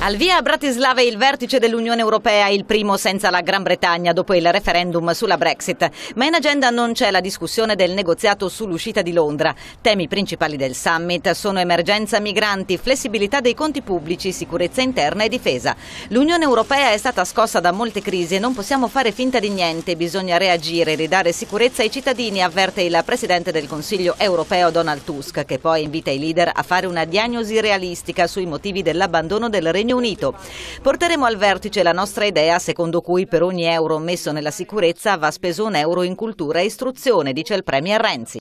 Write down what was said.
Al via a Bratislava il vertice dell'Unione Europea, il primo senza la Gran Bretagna dopo il referendum sulla Brexit. Ma in agenda non c'è la discussione del negoziato sull'uscita di Londra. Temi principali del summit sono emergenza migranti, flessibilità dei conti pubblici, sicurezza interna e difesa. L'Unione Europea è stata scossa da molte crisi e non possiamo fare finta di niente, bisogna reagire e ridare sicurezza ai cittadini, avverte il Presidente del Consiglio europeo Donald Tusk, che poi invita i leader a fare una diagnosi realistica sui motivi dell'abbandono del Regno Unito. Porteremo al vertice la nostra idea secondo cui per ogni euro messo nella sicurezza va speso un euro in cultura e istruzione, dice il Premier Renzi.